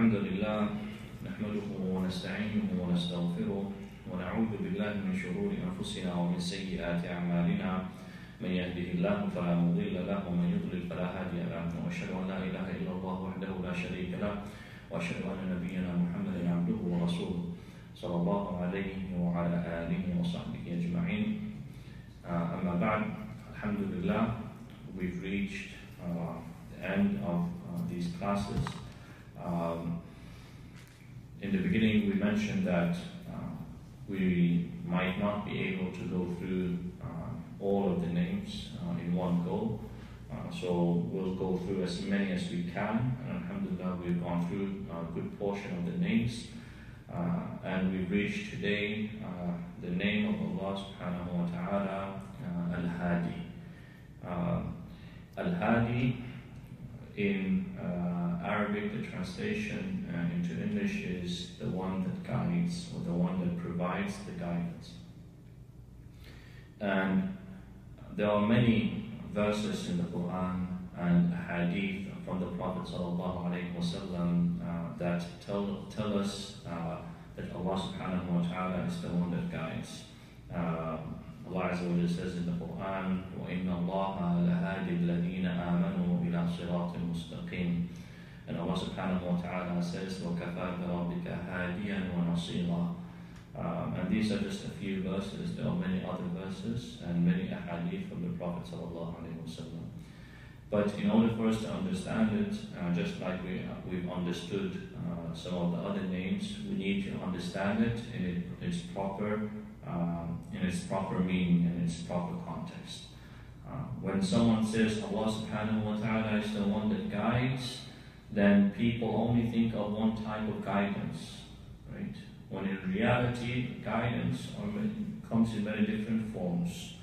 الحمد لله نحمده ونستعينه ونستغفره ونعوذ بالله من شرور أنفسنا ومن سيئات أعمالنا. من يهده الله فلا مضل له ومن يضلل فلا هادي له وأشهد أن لا إله إلا الله وحده لا شريك له وأشهد أن نبينا محمدا عبده ورسوله صلى الله عليه وعلى آله وصحبه أجمعين. uh, أما بعد الحمد لله we've reached uh, the end of uh, these classes. Um, in the beginning we mentioned that uh, we might not be able to go through uh, all of the names uh, in one go uh, so we'll go through as many as we can and alhamdulillah we've gone through a good portion of the names uh, and we've reached today the name of Allah subhanahu wa ta'ala, Al-Hadi. Uh, Al-Hadi in uh, Arabic, the translation uh, into English is the one that guides or the one that provides the guidance. And there are many verses in the Quran and hadith from the Prophet wasallam, uh, that tell, tell us uh, that Allah subhanahu wa ta'ala is the one that guides. Uh, Allah Azza wa Jalla says in the Quran, وَإِنَّ اللَّهَ لَهَادِ الَّذِينَ آمَنُوا إِلَى صِرَاطٍ مُسْتَقِيمٍ And Allah subhanahu wa ta'ala says, وَكَفَى بِرَبِّكَ هَادِيًا وَنَصِيرًا um, and these are just a few verses. There are many other verses and many ahadith from the Prophet sallallahu alaihi wasallam. But in order for us to understand it, uh, just like we, uh, we've understood uh, some of the other names, we need to understand it in it, its proper, um, in its proper meaning and its proper context. Uh, when someone says Allah subhanahu wa ta'ala is the one that guides, then people only think of one type of guidance, right? When in reality, guidance comes in many different forms.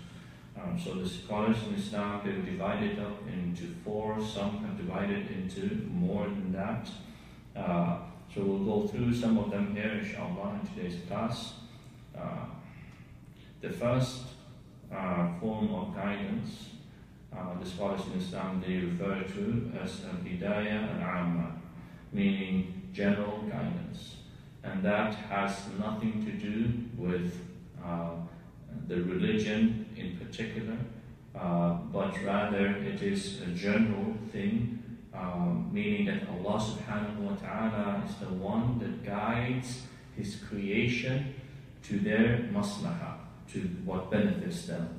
Um, so the scholars in Islam, they've divided up into four, some have divided into more than that. Uh, so we'll go through some of them here, inshallah, in today's class. Uh, the first uh, form of guidance, uh, the scholars in Islam, they refer to as al-hidayah al-amma, meaning general guidance. And that has nothing to do with uh, the religion in particular, uh, but rather it is a general thing, um, meaning that Allah subhanahu wa ta'ala is the one that guides His creation to their maslahah, to what benefits them.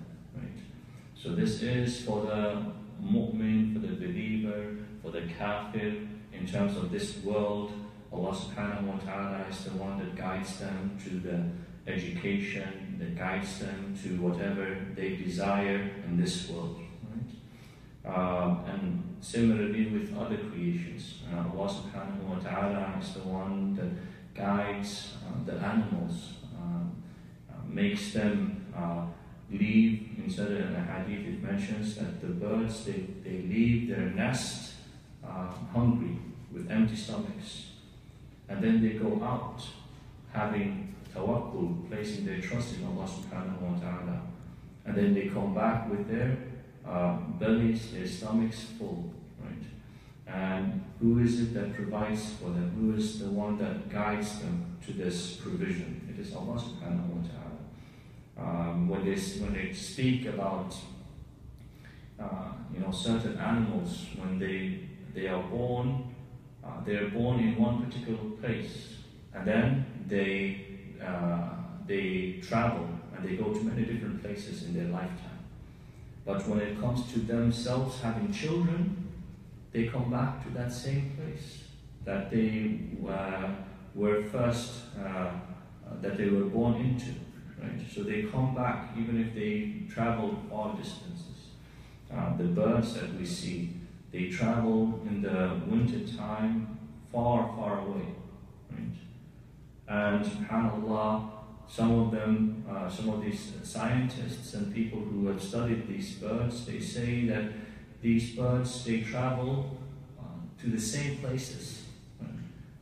So this is for the mu'min, for the believer, for the kafir, in terms of this world, Allah subhanahu wa ta'ala is the one that guides them to the education, that guides them to whatever they desire in this world. Um, and similarly with other creations, uh, Allah subhanahu wa ta'ala is the one that guides uh, the animals, um, uh, makes them uh, leave, in a hadith it mentions that the birds, they, they leave their nest uh, hungry with empty stomachs. And then they go out having tawakkul, placing their trust in Allah subhanahu wa ta'ala. And then they come back with their uh, bellies, their stomachs full, right? And who is it that provides for them? Who is the one that guides them to this provision? It is Allah subhanahu wa ta'ala. Um, when, they, when they speak about uh, you know, certain animals, when they, they are born, uh, they are born in one particular place, and then they uh, they travel and they go to many different places in their lifetime. But when it comes to themselves having children, they come back to that same place that they uh, were first uh, that they were born into. Right? So they come back even if they travel far distances. Uh, the birds that we see, they travel in the winter time far, far away. Right? And subhanAllah, some of them, uh, some of these scientists and people who have studied these birds, they say that these birds, they travel uh, to the same places. Right?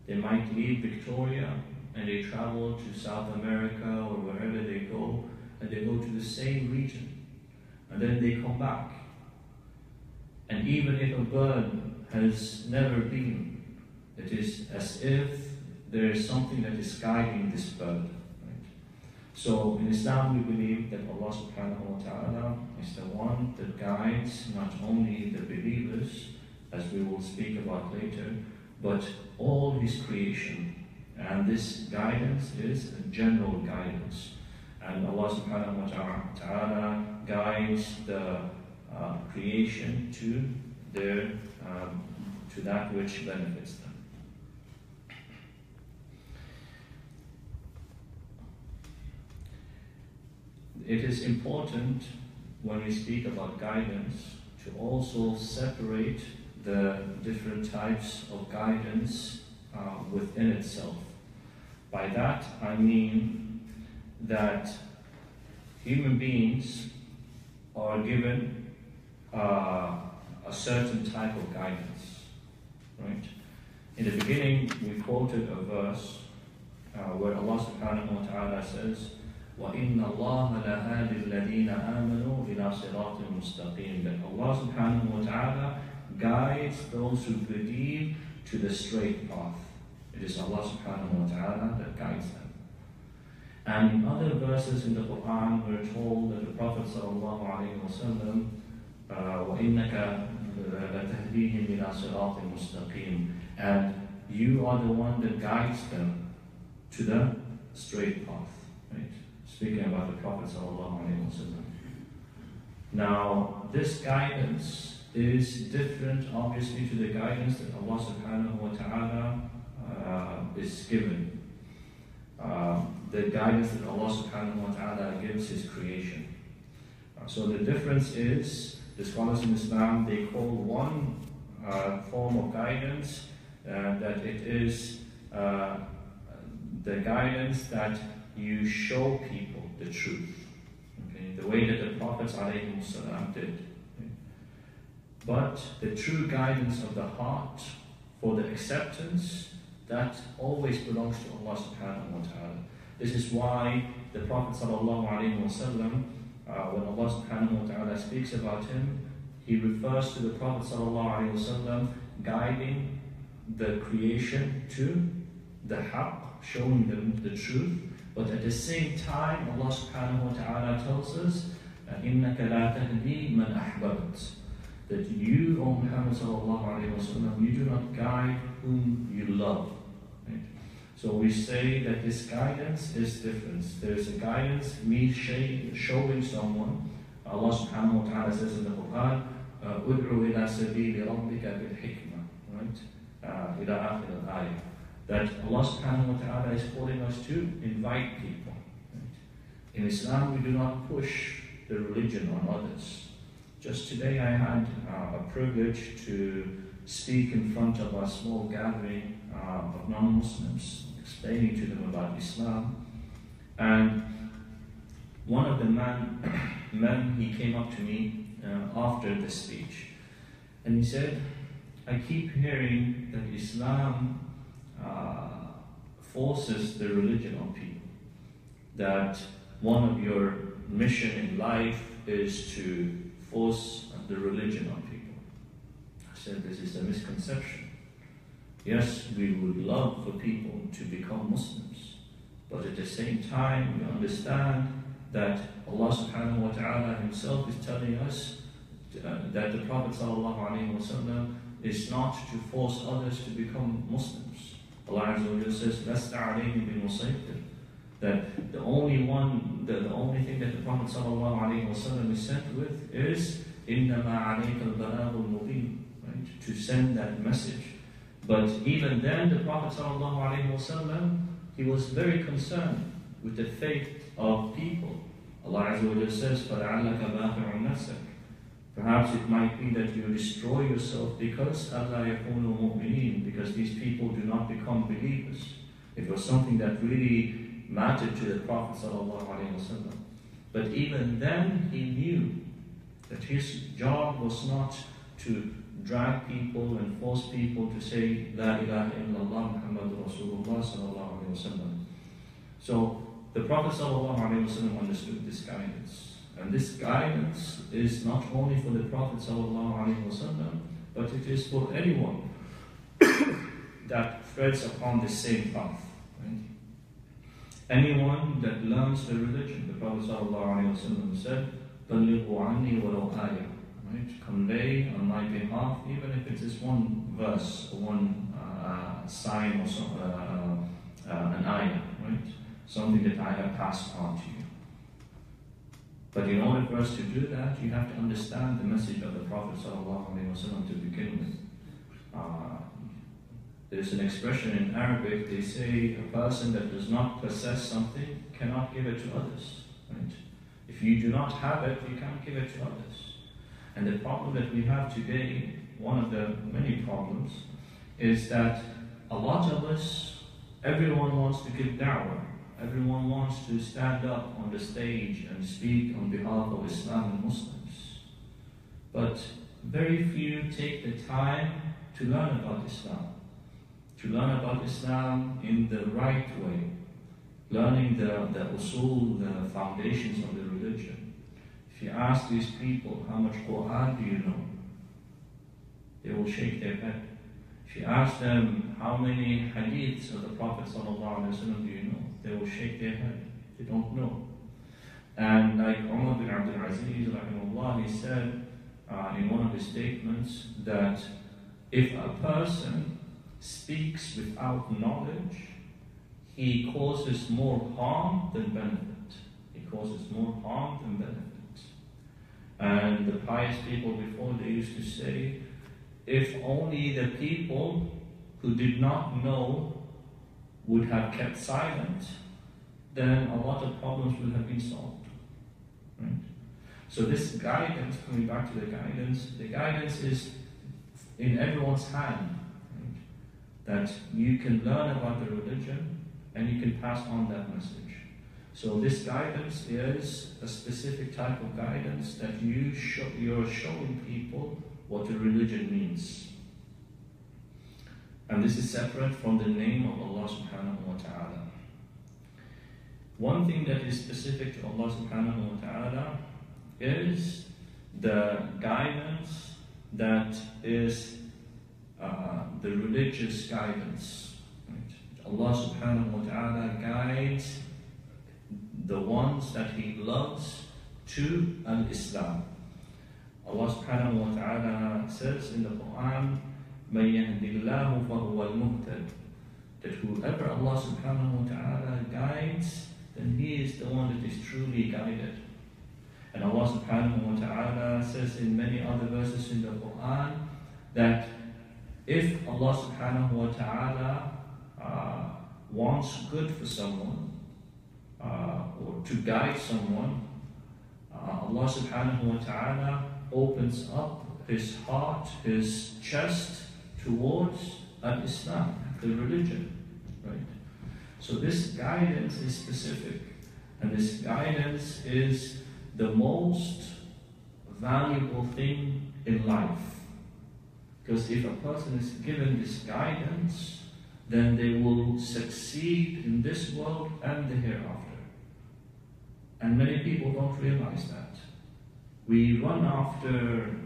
They might leave Victoria and they travel to South America or wherever they go, and they go to the same region. And then they come back. And even if a bird has never been It is as if there is something that is guiding this bird. So in Islam, we believe that Allah subhanahu wa ta'ala is the one that guides not only the believers, as we will speak about later, but all His creation. And this guidance is a general guidance. And Allah subhanahu wa ta'ala guides the uh, creation to their um, to that which benefits them. It is important when we speak about guidance to also separate the different types of guidance uh, within itself. By that I mean that human beings are given uh, a certain type of guidance. Right? In the beginning, we quoted a verse uh, where Allah subhanahu wa ta'ala says, وَإِنَّ اللَّهَ لَهَادِ الَّذِينَ آمَنُوا إِلَى صِرَاطٍ مُسْتَقِيمٍ That Allah subhanahu wa ta'ala guides those who believe to the straight path. It is Allah subhanahu wa ta'ala that guides them. And in other verses in the Quran, we're told that the Prophet sallallahu alayhi wa sallam, وَإِنَّكَ لَتَهْدِيهِمْ إِلَى صِرَاطٍ مُسْتَقِيمٍ And you are the one that guides them to the straight path. Right? Speaking about the Prophet sallallahu alayhi wa sallam. Now, this guidance is different, obviously, to the guidance that Allah subhanahu wa ta'ala uh, is given. Uh, the guidance that Allah subhanahu wa ta'ala gives His creation. Uh, so the difference is, the scholars in Islam, they call one uh, form of guidance uh, that it is the guidance that you show people the truth. Okay? The way that the prophets did. But the true guidance of the heart for the acceptance, that always belongs to Allah subhanahu wa ta'ala. This is why the Prophet sallallahu alayhi wa sallam, uh, when Allah subhanahu wa ta'ala speaks about him, he refers to the Prophet sallallahu alayhi wa sallam guiding the creation to the haqq, showing them the truth. But at the same time, Allah subhanahu wa ta'ala tells us, إِنَّكَ لَا تَهْدِي مَنْ أَحْبَبْتَ that you, O Muhammad sallallahu alayhi wasallam, you do not guide whom you love. So we say that this guidance is different. There is a guidance, me showing someone. Allah subhanahu wa ta'ala says in the Quran, uh, "Udru ila sabili rabbika bil hikmah." Right? Uh, ila akhir al That Allah subhanahu wa ta'ala is calling us to invite people. Right? In Islam, we do not push the religion on others just today, I had uh, a privilege to speak in front of a small gathering uh, of non Muslims, explaining to them about Islam. And one of the man, men, he came up to me uh, after the speech and he said, I keep hearing that Islam uh, forces the religion on people, that one of your mission in life is to force the religion on people. I said this is a misconception. Yes, we would love for people to become Muslims, but at the same time, we understand that Allah subhanahu wa ta'ala Himself is telling us uh, that the Prophet wasallam is not to force others to become Muslims. Allah says, that the only one, the, the only thing that the Prophet ﷺ is sent with is إِنَّمَا عَلَيْكَ الْبَلَاغُ الْمُبِينَ right? To send that message. But even then, the Prophet ﷺ, he was very concerned with the fate of people. Allah Azza says, فَلَعَلَّكَ بَاخِعُ نَفْسَكَ Perhaps it might be that you destroy yourself because Allah yakunu mu'mineen, because these people do not become believers. It was something that really mattered to the Prophet But even then, he knew that his job was not to drag people and force people to say La ilaha illallah Muhammad Rasulullah sallallahu wasallam. So the Prophet sallallahu alayhi wasallam understood this guidance. And this guidance is not only for the Prophet sallallahu alayhi wasallam, but it is for anyone that threads upon the same path. Right? Anyone that learns the religion, the Prophet ﷺ said, بَلِّغُوا عَنِّي وَلَوْ آيَةً Right? Convey on my behalf, even if it is one verse, one uh, sign or some, uh, uh, an ayah, right? Something that I have passed on to you. But in order for us to do that, you have to understand the message of the Prophet ﷺ to begin with. there's an expression in Arabic, they say a person that does not possess something cannot give it to others. Right? If you do not have it, you can't give it to others. And the problem that we have today, one of the many problems, is that a lot of us, everyone wants to give da'wah. Everyone wants to stand up on the stage and speak on behalf of Islam and Muslims. But very few take the time to learn about Islam, to learn about Islam in the right way, learning the, the usul, the foundations of the religion. If you ask these people how much Quran do you know, they will shake their head. If you ask them how many hadiths of the Prophet do you know, they will shake their head. They don't know. And like Umar bin Abdul Aziz, he said uh, in one of his statements that if a person speaks without knowledge, he causes more harm than benefit. He causes more harm than benefit. And the pious people before they used to say, if only the people who did not know would have kept silent, then a lot of problems would have been solved. Right? So this guidance, coming back to the guidance, the guidance is in everyone's hand. That you can learn about the religion and you can pass on that message. So this guidance is a specific type of guidance that you show, you're showing people what the religion means. And this is separate from the name of Allah subhanahu wa ta'ala. One thing that is specific to Allah subhanahu wa ta'ala is the guidance that is uh, the religious guidance. Right? Allah subhanahu wa ta'ala guides the ones that He loves to Al Islam. Allah subhanahu wa ta'ala says in the Quran, مَن يَهْدِ اللَّهُ فَهُوَ الْمُهْتَدِ That whoever Allah subhanahu wa ta'ala guides, then he is the one that is truly guided. And Allah subhanahu wa ta'ala says in many other verses in the Quran that if Allah subhanahu wa ta'ala uh, wants good for someone uh, or to guide someone, uh, Allah subhanahu wa ta'ala opens up his heart, his chest towards al-Islam, the religion, right? So this guidance is specific, and this guidance is the most valuable thing in life. Because if a person is given this guidance, then they will succeed in this world and the hereafter. And many people don't realize that. We run after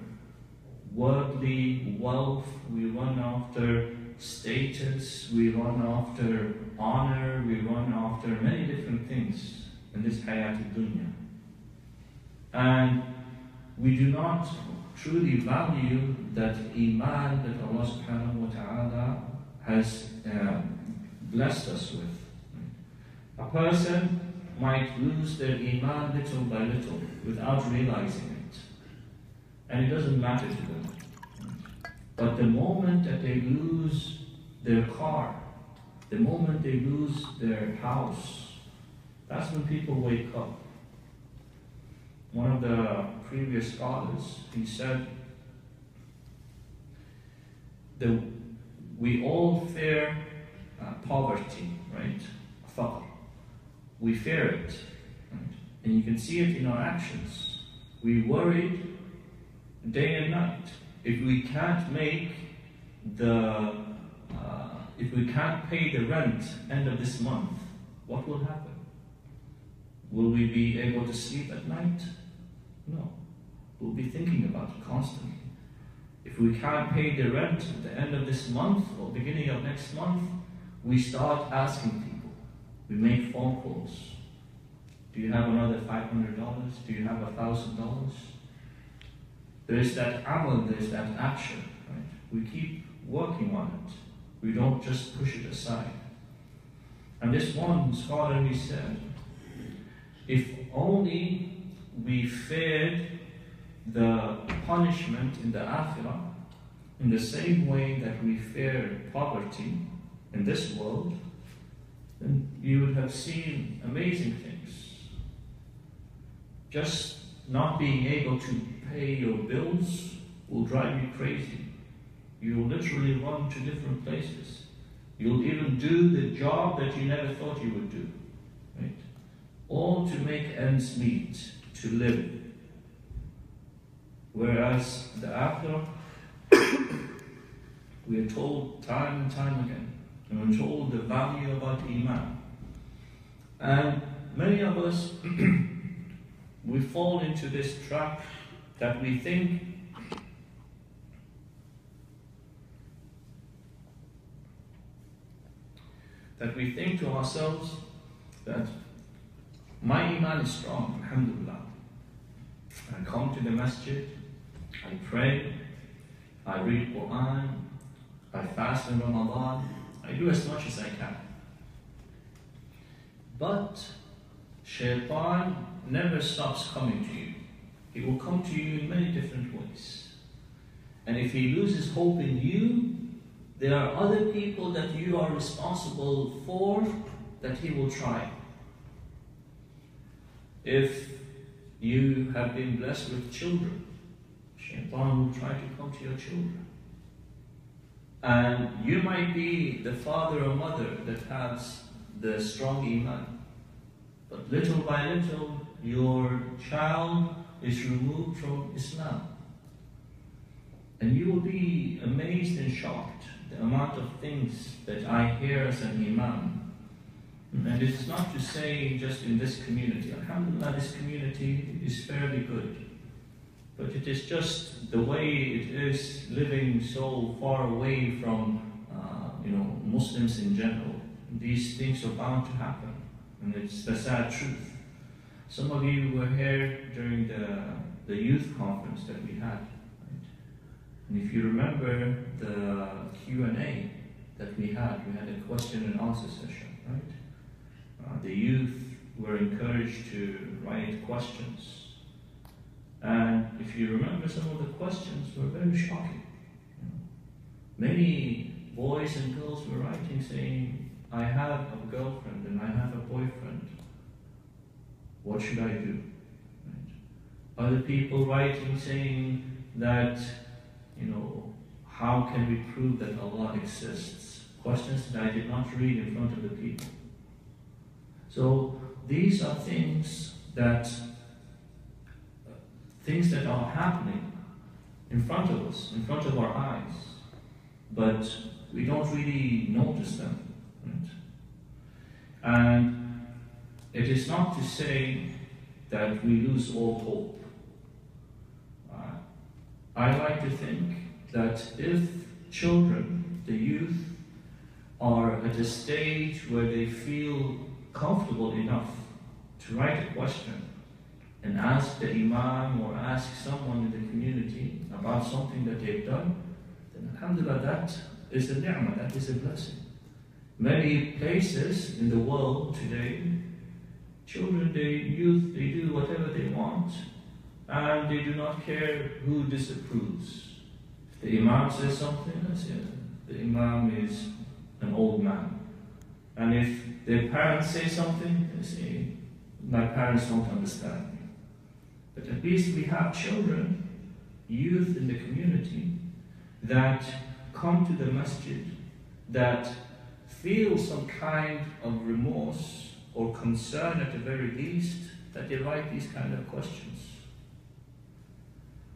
worldly wealth, we run after status, we run after honor, we run after many different things in this hayat dunya. And we do not truly value that iman that Allah subhanahu wa ta'ala has uh, blessed us with. A person might lose their iman little by little without realizing it. And it doesn't matter to them. But the moment that they lose their car, the moment they lose their house, that's when people wake up. One of the previous scholars, he said, that we all fear uh, poverty, right? We fear it. Right? And you can see it in our actions. We worried day and night. If we can't make the, uh, if we can't pay the rent end of this month, what will happen? Will we be able to sleep at night? No. We'll be thinking about it constantly. If we can't pay the rent at the end of this month or beginning of next month, we start asking people. We make phone calls. Do you have another $500? Do you have $1,000? There is that amal, there is that action. Right? We keep working on it. We don't just push it aside. And this one scholar he said, if only we feared the punishment in the akhirah in the same way that we fear poverty in this world, then you would have seen amazing things. Just not being able to pay your bills will drive you crazy. You'll literally run to different places. You'll even do the job that you never thought you would do. Right? All to make ends meet, to live. Whereas the akhirah, we are told time and time again, and we're told the value about Iman. And many of us, we fall into this trap that we think that we think to ourselves that my iman is strong, alhamdulillah. I come to the masjid, I pray, I read Quran, I fast in Ramadan, I do as much as I can. But shaitan never stops coming to you. He will come to you in many different ways. And if he loses hope in you, there are other people that you are responsible for that he will try. If you have been blessed with children, Shaitan will try to come to your children. And you might be the father or mother that has the strong iman. But little by little, your child is removed from Islam. And you will be amazed and shocked the amount of things that I hear as an imam. And it's not to say just in this community. Alhamdulillah, this community is fairly good. But it is just the way it is living so far away from, uh, you know, Muslims in general. These things are bound to happen. And it's the sad truth. Some of you were here during the, the youth conference that we had. Right? And if you remember the Q&A that we had, we had a question and answer session, right? Uh, the youth were encouraged to write questions. And if you remember, some of the questions were very shocking. Many boys and girls were writing saying, I have a girlfriend and I have a boyfriend. What should I do? Right? Other people writing saying that, you know, how can we prove that Allah exists? Questions that I did not read in front of the people. So these are things that things that are happening in front of us, in front of our eyes, but we don't really notice them. Right? And it is not to say that we lose all hope. Uh, I like to think that if children, the youth, are at a stage where they feel comfortable enough to write a question ask the imam or ask someone in the community about something that they've done, then alhamdulillah, that is a ni'mah, that is a blessing. Many places in the world today, children, they youth, they do whatever they want, and they do not care who disapproves. If the imam says something, that's it. The imam is an old man. And if their parents say something, they say, my parents don't understand me. But at least we have children, youth in the community, that come to the masjid, that feel some kind of remorse or concern at the very least, that they write these kind of questions.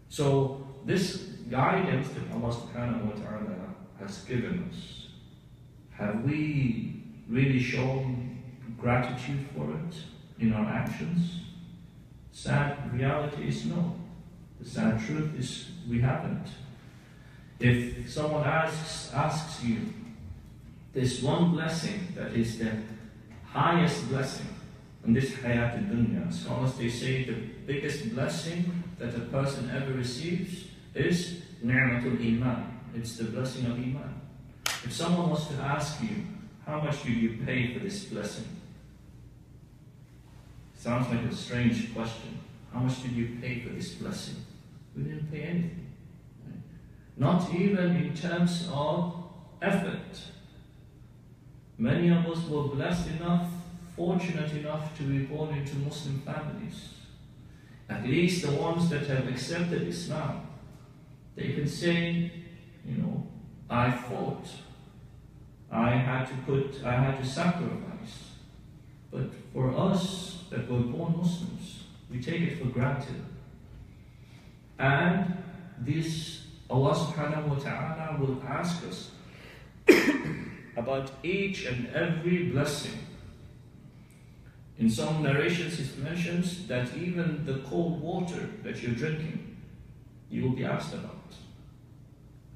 So this guidance that Allah subhanahu wa ta'ala has given us, have we really shown gratitude for it in our actions? Sad reality is no. The sad truth is we haven't. If someone asks, asks you this one blessing that is the highest blessing in this hayat dunya, scholars they say the biggest blessing that a person ever receives is ni'matul iman. It's the blessing of iman. If someone was to ask you, how much do you pay for this blessing? Sounds like a strange question. How much did you pay for this blessing? We didn't pay anything. Right? Not even in terms of effort. Many of us were blessed enough, fortunate enough to be born into Muslim families. At least the ones that have accepted Islam. They can say, you know, I fought. I had to put, I had to sacrifice. But for us that were born Muslims, we take it for granted. And this, Allah subhanahu wa ta'ala will ask us about each and every blessing. In some narrations, it mentions that even the cold water that you're drinking, you will be asked about.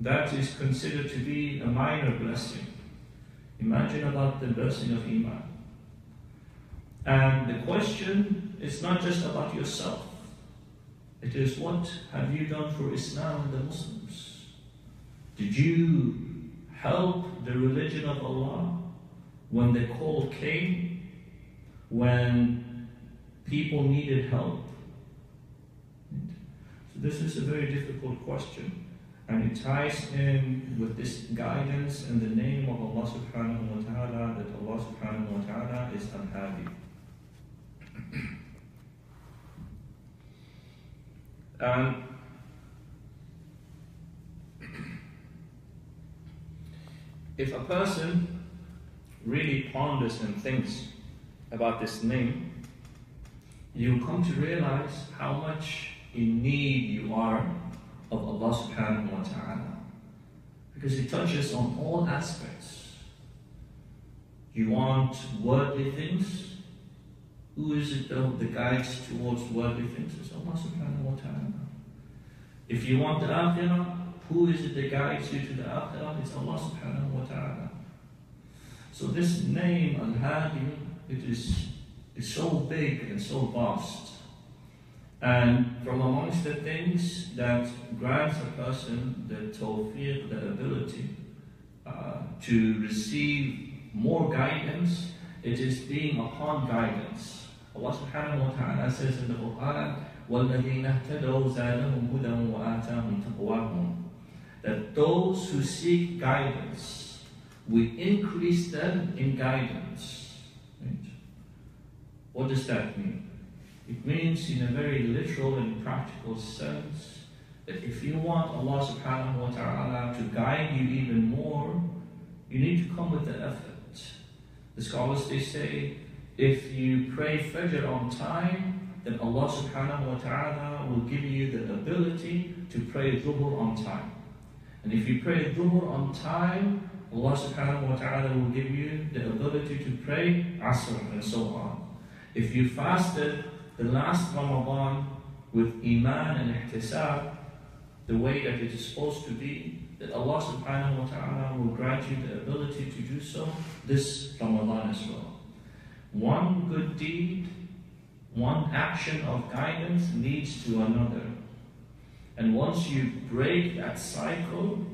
That is considered to be a minor blessing. Imagine about the blessing of Iman. And the question is not just about yourself. It is what have you done for Islam and the Muslims? Did you help the religion of Allah when the call came? When people needed help? So this is a very difficult question. And it ties in with this guidance in the name of Allah subhanahu wa ta'ala that Allah subhanahu wa ta'ala is Al-Hadi. And if a person really ponders and thinks about this name, you come to realize how much in need you are of Allah subhanahu wa ta'ala. Because it touches on all aspects. You want worldly things? Who is it that guides towards worldly things? It's Allah subhanahu wa ta'ala. If you want the akhirah, who is it that guides you to the akhirah? It's Allah subhanahu wa ta'ala. So this name, Al-Hadi, it is, is so big and so vast. And from amongst the things that grants a person the tawfiq, the ability uh, to receive more guidance, it is being upon guidance. Allah subhanahu wa ta'ala says in the Quran, وَالَّذِينَ اهْتَدَوْا زَادَهُمْ هُدًى وَآتَاهُمْ تَقْوَاهُمْ That those who seek guidance, we increase them in guidance. Right? What does that mean? It means, in a very literal and practical sense, that if you want Allah subhanahu wa ta'ala to guide you even more, you need to come with the effort. The scholars they say, if you pray Fajr on time, then Allah subhanahu wa ta'ala will give you the ability to pray Dhuhr on time. And if you pray Dhuhr on time, Allah subhanahu wa ta'ala will give you the ability to pray Asr and so on. If you fasted the last Ramadan with Iman and Ihtisab, the way that it is supposed to be, that Allah subhanahu wa ta'ala will grant you the ability to do so this Ramadan as well. One good deed, one action of guidance leads to another. And once you break that cycle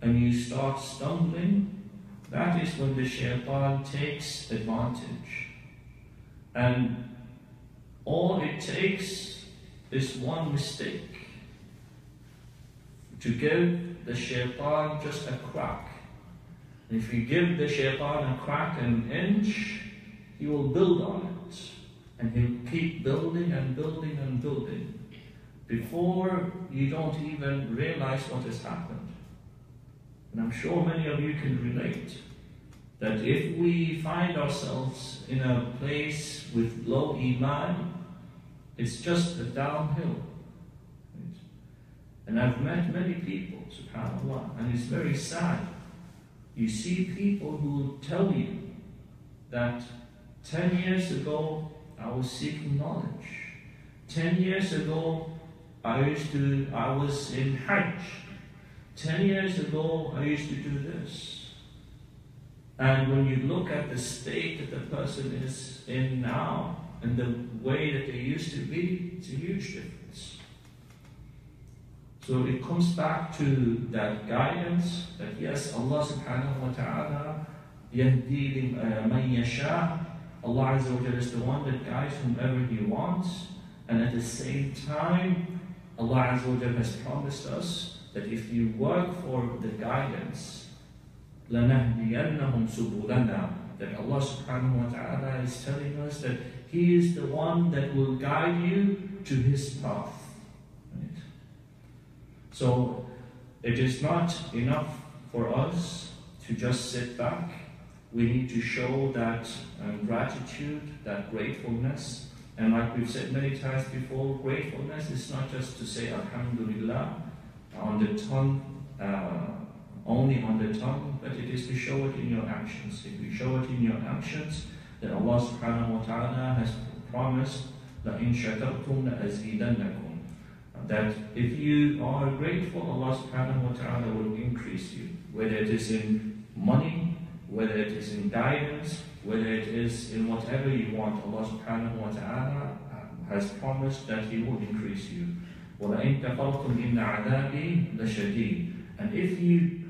and you start stumbling, that is when the shaitan takes advantage. And all it takes is one mistake to give the shaitan just a crack. And if you give the shaitan a crack an inch, he will build on it. And he'll keep building and building and building before you don't even realize what has happened. And I'm sure many of you can relate that if we find ourselves in a place with low iman, it's just a downhill. Right? And I've met many people, subhanAllah, and it's very sad. You see people who tell you that 10 years ago I was seeking knowledge. 10 years ago I used to I was in Hajj. 10 years ago, I used to do this. And when you look at the state that the person is in now and the way that they used to be, it's a huge difference. So it comes back to that guidance that yes, Allah subhanahu wa ta'ala yahdi uh, man yasha. Allah Azza wa is the one that guides whomever He wants. And at the same time, Allah Azza wa has promised us that if you work for the guidance, لَنَهْدِيَنَّهُمْ سُبُلَنَا That Allah subhanahu wa ta'ala is telling us that He is the one that will guide you to His path. Right? So it is not enough for us to just sit back. we need to show that um, gratitude, that gratefulness. And like we've said many times before, gratefulness is not just to say Alhamdulillah on the tongue, uh, only on the tongue, but it is to show it in your actions. If you show it in your actions, that Allah subhanahu wa ta'ala has promised that in shakartum azidannakum. That if you are grateful, Allah subhanahu wa ta'ala will increase you, whether it is in money, whether it is in guidance, whether it is in whatever you want, Allah subhanahu wa ta'ala has promised that He will increase you. وَلَئِن كَفَرْتُمْ إِنَّ عَذَابِي لَشَدِيدٌ And if you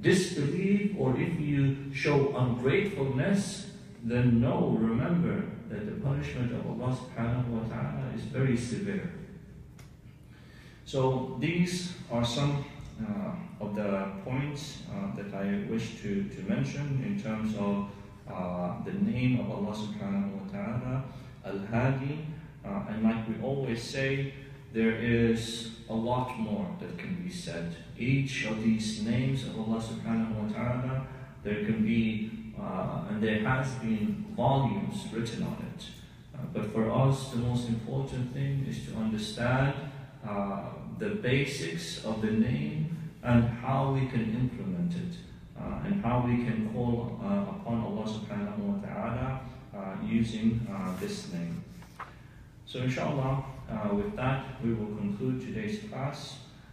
disbelieve or if you show ungratefulness, then know, remember that the punishment of Allah subhanahu wa ta'ala is very severe. So these are some uh, of the points uh, that I wish to, to mention in terms of uh, the name of Allah subhanahu wa ta'ala, Al-Hadi, uh, and like we always say, there is a lot more that can be said. Each of these names of Allah subhanahu wa ta'ala, there can be, uh, and there has been volumes written on it. Uh, but for us, the most important thing is to understand uh, the basics of the name and how we can implement it. Uh, and how we can call uh, upon Allah subhanahu wa ta'ala uh, using this name. So inshallah, uh, with that, we will conclude today's class.